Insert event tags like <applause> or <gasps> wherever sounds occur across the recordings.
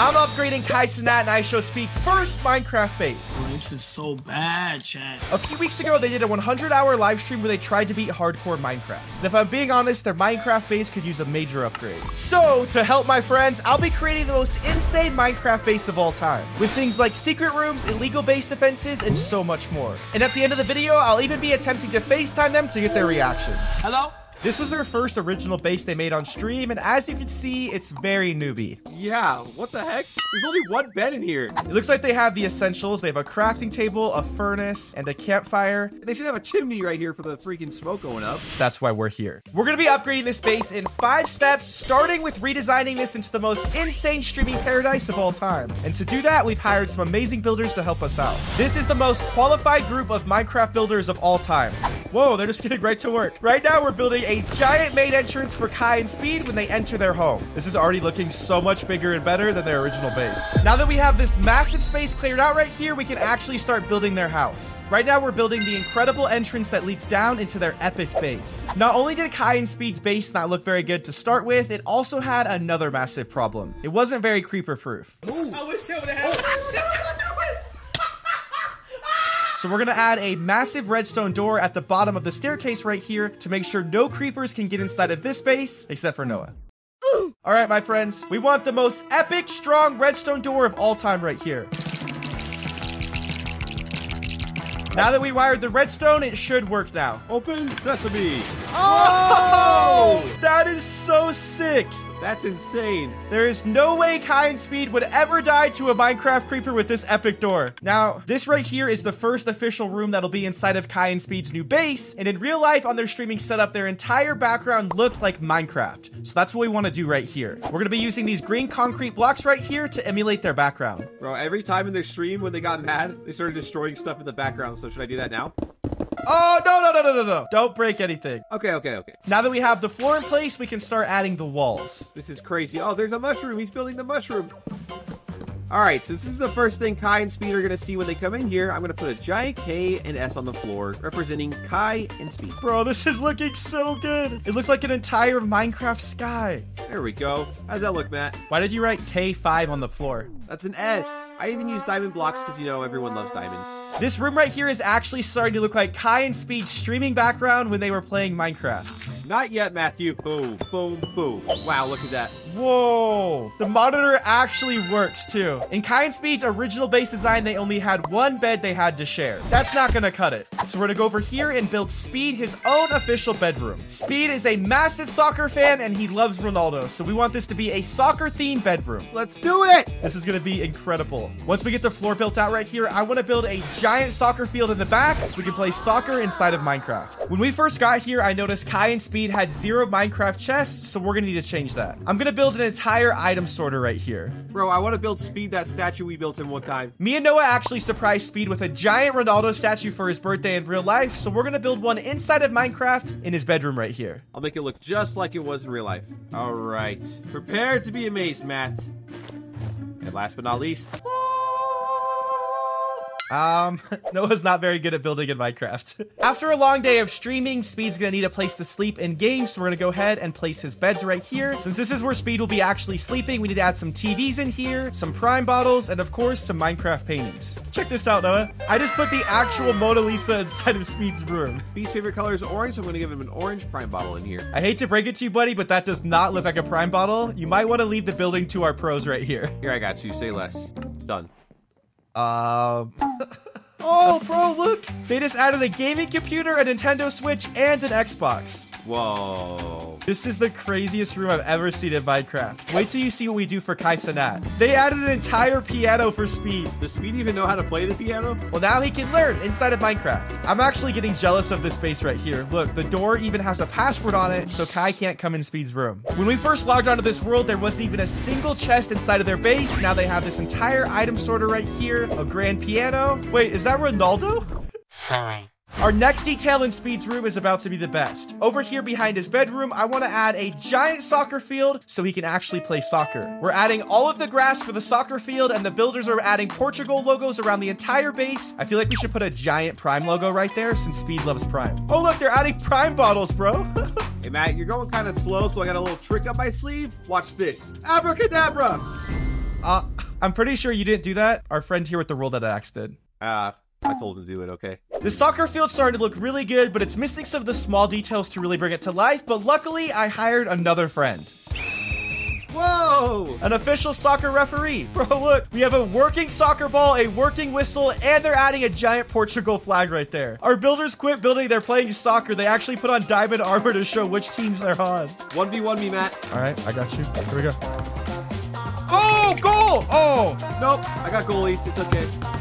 I'm upgrading Kai Cenat and iShow Speed's first Minecraft base. This is so bad, chat. A few weeks ago, they did a 100 hour live stream where they tried to beat hardcore Minecraft. And if I'm being honest, their Minecraft base could use a major upgrade. So, to help my friends, I'll be creating the most insane Minecraft base of all time, with things like secret rooms, illegal base defenses, and so much more. And at the end of the video, I'll even be attempting to FaceTime them to get their reactions. Hello? This was their first original base they made on stream, and as you can see, it's very newbie. Yeah, what the heck? There's only one bed in here. It looks like they have the essentials. They have a crafting table, a furnace, and a campfire. They should have a chimney right here for the freaking smoke going up. That's why we're here. We're gonna be upgrading this base in five steps, starting with redesigning this into the most insane streaming paradise of all time. And to do that, we've hired some amazing builders to help us out. This is the most qualified group of Minecraft builders of all time. Whoa, they're just getting right to work. Right now, we're building a giant main entrance for Kai and Speed when they enter their home. This is already looking so much bigger and better than their original base. Now that we have this massive space cleared out right here, we can actually start building their house. Right now, we're building the incredible entrance that leads down into their epic base. Not only did Kai and Speed's base not look very good to start with, it also had another massive problem. It wasn't very creeper proof. So we're gonna add a massive redstone door at the bottom of the staircase right here to make sure no creepers can get inside of this base, except for Noah. <gasps> All right, my friends, we want the most epic, strong redstone door of all time right here. Now that we wired the redstone, it should work now. Open sesame. Oh! That is so sick. That's insane. There is no way Kai and Speed would ever die to a Minecraft creeper with this epic door. Now, this right here is the first official room that'll be inside of Kai and Speed's new base, and in real life on their streaming setup, their entire background looked like Minecraft. So that's what we want to do right here. We're gonna be using these green concrete blocks right here to emulate their background. Bro, every time in their stream when they got mad, they started destroying stuff in the background. So should I do that now? Oh, no, no, no, no, no, no. Don't break anything. Okay, okay, okay. Now that we have the floor in place, we can start adding the walls. This is crazy. Oh, there's a mushroom. He's building the mushroom. All right, so this is the first thing Kai and Speed are going to see when they come in here. I'm going to put a giant K and S on the floor, representing Kai and Speed. Bro, this is looking so good. It looks like an entire Minecraft sky. There we go. How's that look, Matt? Why did you write K5 on the floor? That's an S. I even use diamond blocks because, you know, everyone loves diamonds. This room right here is actually starting to look like Kai and Speed's streaming background when they were playing Minecraft. Not yet, Matthew. Boom, boom, boom. Wow, look at that. Whoa. The monitor actually works too. In Kai and Speed's original base design, they only had one bed they had to share. That's not gonna cut it. So we're gonna go over here and build Speed his own official bedroom. Speed is a massive soccer fan and he loves Ronaldo. So we want this to be a soccer themed bedroom. Let's do it. This is gonna be incredible. Once we get the floor built out right here, I wanna build a giant soccer field in the back so we can play soccer inside of Minecraft. When we first got here, I noticed Kai and Speed had zero Minecraft chests, so we're gonna need to change that. I'm gonna build an entire item sorter right here. Bro, I want to build Speed that statue we built him one time. Me and Noah actually surprised Speed with a giant Ronaldo statue for his birthday in real life, so we're gonna build one inside of Minecraft in his bedroom right here. I'll make it look just like it was in real life. All right. Prepare to be amazed, Matt. And last but not least, Um, <laughs> Noah's not very good at building in Minecraft. <laughs> After a long day of streaming, Speed's gonna need a place to sleep in game, so we're gonna go ahead and place his beds right here. Since this is where Speed will be actually sleeping, we need to add some TVs in here, some prime bottles, and of course, some Minecraft paintings. Check this out, Noah. I just put the actual Mona Lisa <laughs> inside of Speed's room. Speed's favorite color is orange, so I'm going to give him an orange prime bottle in here. I hate to break it to you, buddy, but that does not look like a prime bottle. You might want to leave the building to our pros right here. Here, I got you. Say less. Done. Um. <laughs> oh, bro, look! They just added a gaming computer, a Nintendo Switch, and an Xbox. Whoa. This is the craziest room I've ever seen in Minecraft. Wait till you see what we do for Kai Cenat. They added an entire piano for Speed. Does Speed even know how to play the piano? Well, now he can learn inside of Minecraft. I'm actually getting jealous of this space right here. Look, the door even has a password on it, so Kai can't come in Speed's room. When we first logged onto this world, there wasn't even a single chest inside of their base. Now they have this entire item sorter right here, a grand piano. Wait, is that Ronaldo? Sorry. Our next detail in Speed's room is about to be the best. Over here behind his bedroom, I want to add a giant soccer field so he can actually play soccer. We're adding all of the grass for the soccer field, and the builders are adding Portugal logos around the entire base. I feel like we should put a giant Prime logo right there since Speed loves Prime. Oh, look, they're adding Prime bottles, bro. <laughs> Hey, Matt, you're going kind of slow, so I got a little trick up my sleeve. Watch this. Abracadabra! Uh, I'm pretty sure you didn't do that. Our friend here with the roll that axe did. Ah, I told him to do it, okay? The soccer field's starting to look really good, but it's missing some of the small details to really bring it to life. But luckily, I hired another friend. Whoa! An official soccer referee. <laughs> Bro, look, we have a working soccer ball, a working whistle, and they're adding a giant Portugal flag right there. Our builders quit building, they're playing soccer. They actually put on diamond armor to show which teams they're on. 1v1 me, Matt. All right, I got you. Here we go. Oh, goal! Oh, Nope, I got goalies. It's okay.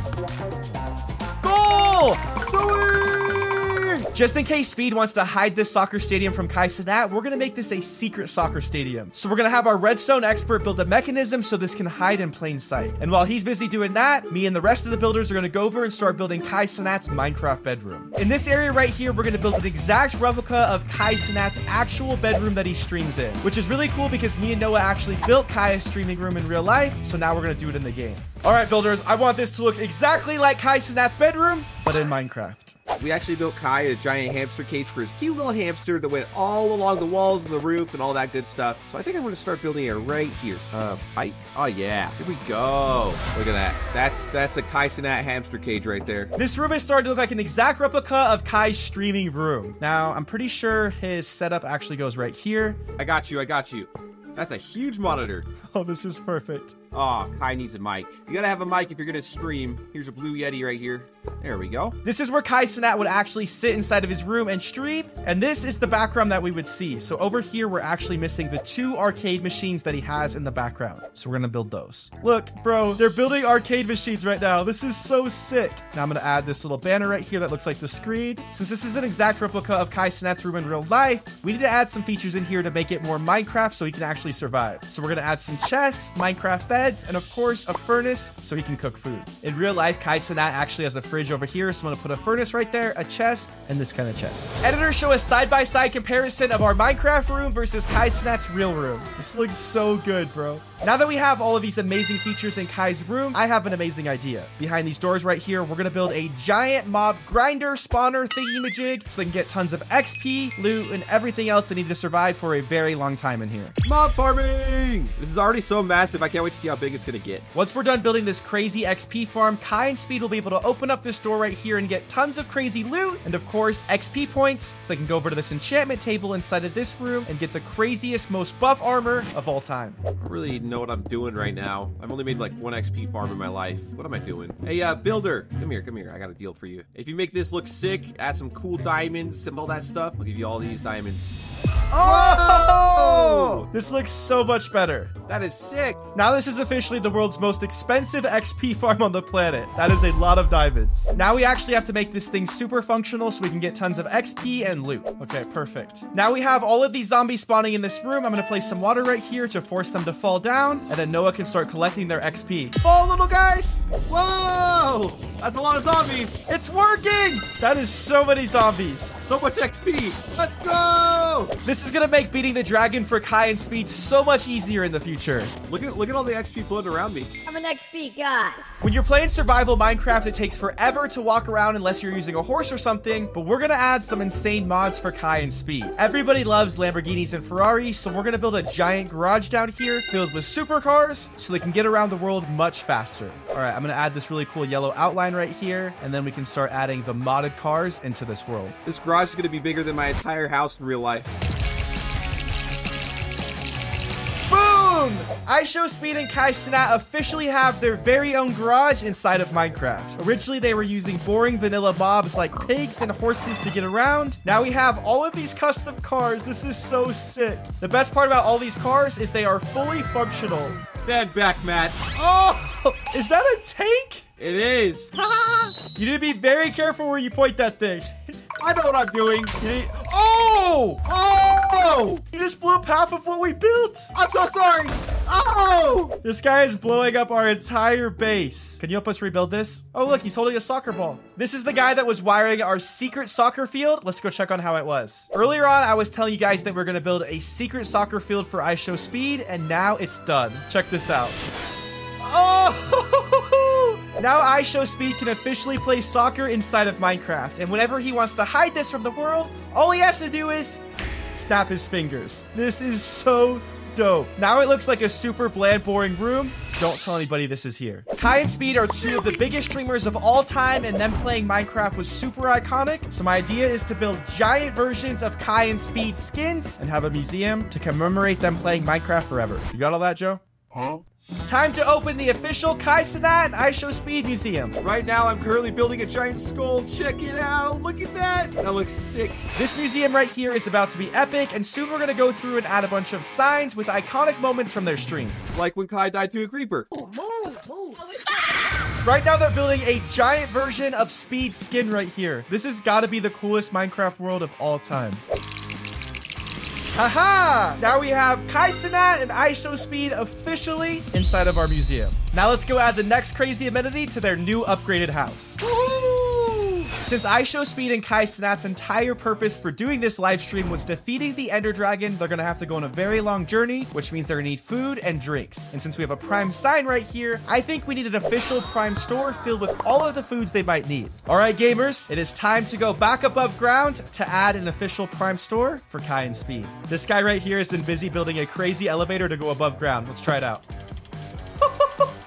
Just in case Speed wants to hide this soccer stadium from Kai Cenat, we're gonna make this a secret soccer stadium. So we're gonna have our redstone expert build a mechanism so this can hide in plain sight. And while he's busy doing that, me and the rest of the builders are gonna go over and start building Kai Cenat's Minecraft bedroom. In this area right here, we're gonna build an exact replica of Kai Cenat's actual bedroom that he streams in, which is really cool because me and Noah actually built Kai's streaming room in real life, so now we're gonna do it in the game. All right, builders, I want this to look exactly like Kai Cenat's bedroom, but in Minecraft. We actually built Kai a giant hamster cage for his cute little hamster that went all along the walls and the roof and all that good stuff. So I think I'm going to start building it right here. Uh, height? Oh yeah, here we go. Look at that. That's that's a Kai Cenat hamster cage right there. This room is starting to look like an exact replica of Kai's streaming room. Now, I'm pretty sure his setup actually goes right here. I got you. I got you. That's a huge monitor. <laughs> Oh, this is perfect. Oh, Kai needs a mic. You gotta have a mic if you're gonna stream. Here's a Blue Yeti right here. There we go. This is where Kai Cenat would actually sit inside of his room and stream, and this is the background that we would see. So over here, we're actually missing the two arcade machines that he has in the background. So we're gonna build those. Look, bro, they're building arcade machines right now. This is so sick. Now I'm gonna add this little banner right here that looks like the screen. Since this is an exact replica of Kai Cenat's room in real life, we need to add some features in here to make it more Minecraft so he can actually survive. So we're gonna add some chests, Minecraft beds, and of course a furnace so he can cook food. In real life, Kai Cenat actually has a fridge over here, so I'm gonna put a furnace right there, a chest, and this kind of chest. Editors show a side-by-side comparison of our Minecraft room versus Kai Cenat's real room. This looks so good, bro. Now that we have all of these amazing features in Kai's room, I have an amazing idea. Behind these doors right here, we're gonna build a giant mob grinder spawner thingy-majig so they can get tons of XP, loot, and everything else they need to survive for a very long time in here. Mob farming! This is already so massive, I can't wait to see how big it's gonna get. Once we're done building this crazy XP farm, Kai and Speed will be able to open up this door right here and get tons of crazy loot and, of course, XP points so they can go over to this enchantment table inside of this room and get the craziest, most buff armor of all time. I don't know what I'm doing right now. I've only made like one XP farm in my life. What am I doing? Hey, uh, builder, come here, come here. I got a deal for you. If you make this look sick, add some cool diamonds, and all that stuff, I'll give you all these diamonds. Oh! This looks so much better. That is sick. Now this is officially the world's most expensive XP farm on the planet. That is a lot of diamonds. Now we actually have to make this thing super functional so we can get tons of XP and loot. Okay, perfect. Now we have all of these zombies spawning in this room. I'm gonna place some water right here to force them to fall down, and then Noah can start collecting their XP. Fall, little guys! Whoa! That's a lot of zombies. It's working! That is so many zombies. So much XP. Let's go! This is gonna make beating the dragon for Kai and Speed so much easier in the future. Look at look at all the XP floating around me. I'm an XP guy. When you're playing survival Minecraft, it takes forever to walk around unless you're using a horse or something, but we're gonna add some insane mods for Kai and Speed. Everybody loves Lamborghinis and Ferraris, so we're gonna build a giant garage down here filled with supercars so they can get around the world much faster. All right, I'm gonna add this really cool yellow outline right here, and then we can start adding the modded cars into this world. This garage is gonna be bigger than my entire house in real life. Boom! iShow Speed and Kai Cenat officially have their very own garage inside of Minecraft. Originally, they were using boring vanilla mobs like pigs and horses to get around. Now we have all of these custom cars. This is so sick. The best part about all these cars is they are fully functional. Stand back, Matt. Oh, is that a tank? It is. <laughs> You need to be very careful where you point that thing. I know what I'm doing. Oh! Oh! You just blew up half of what we built. I'm so sorry. Oh! This guy is blowing up our entire base. Can you help us rebuild this? Oh, look, he's holding a soccer ball. This is the guy that was wiring our secret soccer field. Let's go check on how it was. Earlier on, I was telling you guys that we're going to build a secret soccer field for iShow Speed, and now it's done. Check this out. Now iShow Speed can officially play soccer inside of Minecraft, and whenever he wants to hide this from the world, all he has to do is snap his fingers. This is so dope. Now it looks like a super bland, boring room. Don't tell anybody this is here. Kai and Speed are two of the biggest streamers of all time, and them playing Minecraft was super iconic. So my idea is to build giant versions of Kai and Speed skins and have a museum to commemorate them playing Minecraft forever. You got all that, Joe? Huh? It's time to open the official Kai Cenat and iShow Speed Museum. Right now, I'm currently building a giant skull. Check it out. Look at that. That looks sick. This museum right here is about to be epic, and soon we're gonna go through and add a bunch of signs with iconic moments from their stream. Like when Kai died to a creeper. Oh, move, move! Right now, they're building a giant version of Speed skin right here. This has got to be the coolest Minecraft world of all time. Haha! Now we have Kai Cenat and iShow Speed officially inside of our museum. Now let's go add the next crazy amenity to their new upgraded house. Since iShow Speed and Kai Cenat's entire purpose for doing this live stream was defeating the Ender Dragon, they're gonna have to go on a very long journey, which means they're gonna need food and drinks. And since we have a Prime sign right here, I think we need an official Prime store filled with all of the foods they might need. Alright, gamers, it is time to go back above ground to add an official Prime store for Kai and Speed. This guy right here has been busy building a crazy elevator to go above ground. Let's try it out.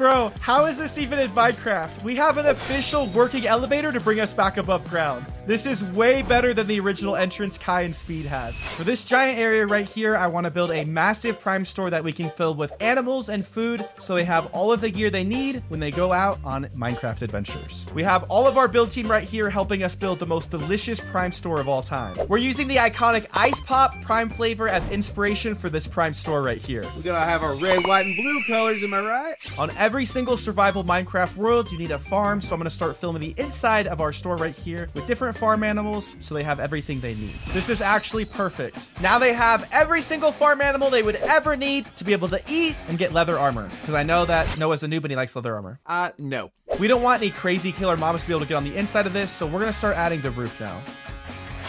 Bro, how is this even in Minecraft? We have an official working elevator to bring us back above ground. This is way better than the original entrance Kai and Speed had. For this giant area right here, I want to build a massive prime store that we can fill with animals and food so they have all of the gear they need when they go out on Minecraft adventures. We have all of our build team right here helping us build the most delicious prime store of all time. We're using the iconic Ice Pop prime flavor as inspiration for this prime store right here. We're gonna have our red, white, and blue colors, am I right? On every single survival Minecraft world, you need a farm, so I'm gonna start filming the inside of our store right here with different farm animals so they have everything they need. This is actually perfect. Now they have every single farm animal they would ever need to be able to eat and get leather armor. Because I know that Noah's a noob and he likes leather armor. Uh, no. We don't want any crazy killer mobs to be able to get on the inside of this, so we're gonna start adding the roof now.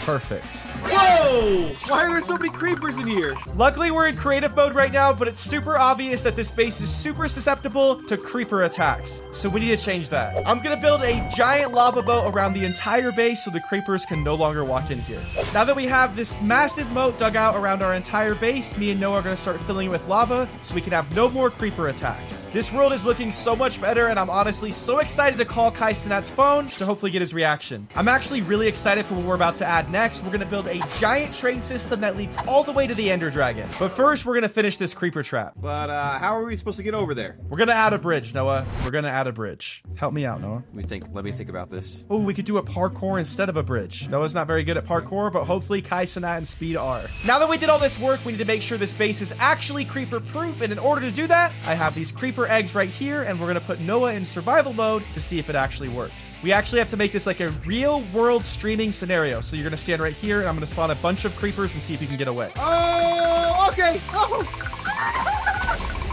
Perfect. Whoa! Why are there so many creepers in here? Luckily, we're in creative mode right now, but it's super obvious that this base is super susceptible to creeper attacks. So we need to change that. I'm gonna build a giant lava boat around the entire base so the creepers can no longer walk in here. Now that we have this massive moat dug out around our entire base, me and Noah are gonna start filling it with lava so we can have no more creeper attacks. This world is looking so much better, and I'm honestly so excited to call Kai Cenat's phone to hopefully get his reaction. I'm actually really excited for what we're about to add next. We're gonna build a giant train system that leads all the way to the Ender Dragon. But first, we're gonna finish this creeper trap. But, uh, how are we supposed to get over there? We're gonna add a bridge, Noah. We're gonna add a bridge. Help me out, Noah. Let me think. Let me think about this. Oh, we could do a parkour instead of a bridge. Noah's not very good at parkour, but hopefully Kai Cenat and Speed are. Now that we did all this work, we need to make sure this base is actually creeper proof. And in order to do that, I have these creeper eggs right here, and we're gonna put Noah in survival mode to see if it actually works. We actually have to make this like a real world streaming scenario. So you're gonna stand right here, and I'm gonna spawn a bunch of creepers and see if you can get away. Oh, okay. Oh.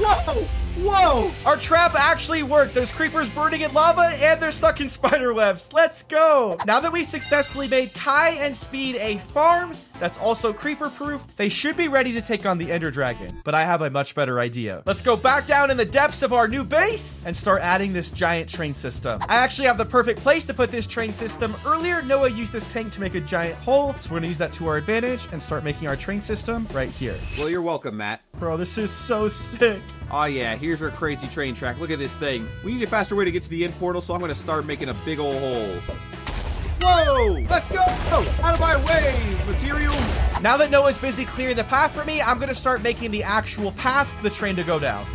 Whoa! Whoa! Our trap actually worked. There's creepers burning in lava and they're stuck in spider webs. Let's go. Now that we successfully made Kai and Speed a farm that's also creeper proof, they should be ready to take on the Ender Dragon. But I have a much better idea. Let's go back down in the depths of our new base and start adding this giant train system. I actually have the perfect place to put this train system. Earlier, Noah used this tank to make a giant hole, so we're gonna use that to our advantage and start making our train system right here. Well, you're welcome, Matt. Bro, this is so sick. Oh yeah, here's our crazy train track. Look at this thing. We need a faster way to get to the end portal, so I'm gonna start making a big old hole. Whoa! Let's go! Oh, out of my way, materials! Now that Noah's busy clearing the path for me, I'm gonna start making the actual path for the train to go down.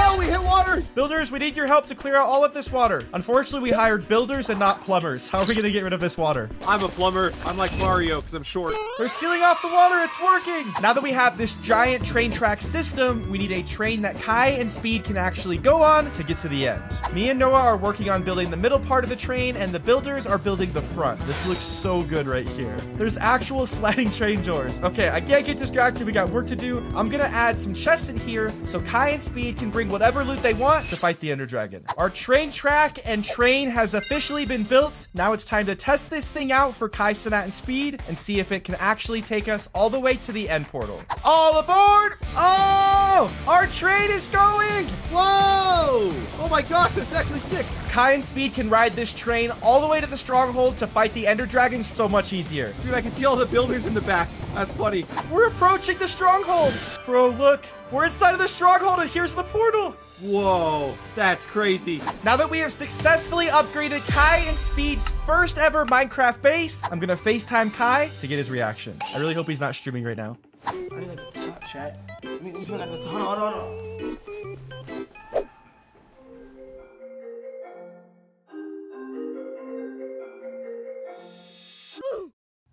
Oh, we hit water! Builders, we need your help to clear out all of this water. Unfortunately, we hired builders and not plumbers. How are we gonna get rid of this water? I'm a plumber. I'm like Mario because I'm short. They're sealing off the water. It's working. Now that we have this giant train track system, we need a train that Kai and Speed can actually go on to get to the end. Me and Noah are working on building the middle part of the train, and the builders are building the front. This looks so good right here. There's actual <laughs> sliding train doors. Okay, I can't get distracted. We got work to do. I'm gonna add some chests in here so Kai and Speed can bring whatever loot they want to fight the Ender Dragon. Our train track and train has officially been built. Now it's time to test this thing out for Kai Cenat and Speed and see if it can actually take us all the way to the end portal. All aboard! Oh! Our train is going! Whoa! Oh my my gosh, that's actually sick. Kai and Speed can ride this train all the way to the stronghold to fight the Ender Dragons so much easier. Dude, I can see all the builders in the back. That's funny. We're approaching the stronghold. Bro, look. We're inside of the stronghold and here's the portal. Whoa, that's crazy. Now that we have successfully upgraded Kai and Speed's first ever Minecraft base, I'm gonna FaceTime Kai to get his reaction. I really hope he's not streaming right now. I need like the top chat. I mean, this one got the top. Hold on, hold on.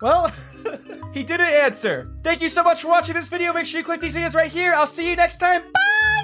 Well, he didn't answer. Thank you so much for watching this video. Make sure you click these videos right here. I'll see you next time. Bye!